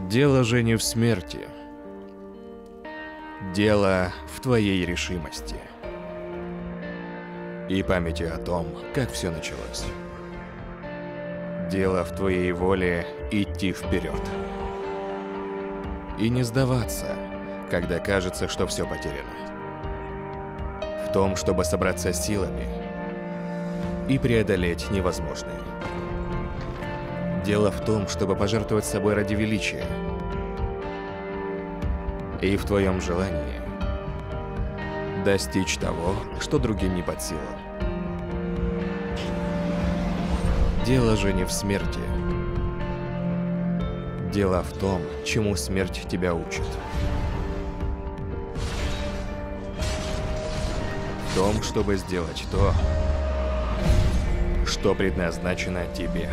Дело же не в смерти. Дело в твоей решимости. И памяти о том, как все началось. Дело в твоей воле идти вперед. И не сдаваться, когда кажется, что все потеряно. В том, чтобы собраться силами и преодолеть невозможное. Дело в том, чтобы пожертвовать собой ради величия. И в твоем желании достичь того, что другим не под силу. Дело же не в смерти. Дело в том, чему смерть тебя учит. В том, чтобы сделать то, что предназначено тебе.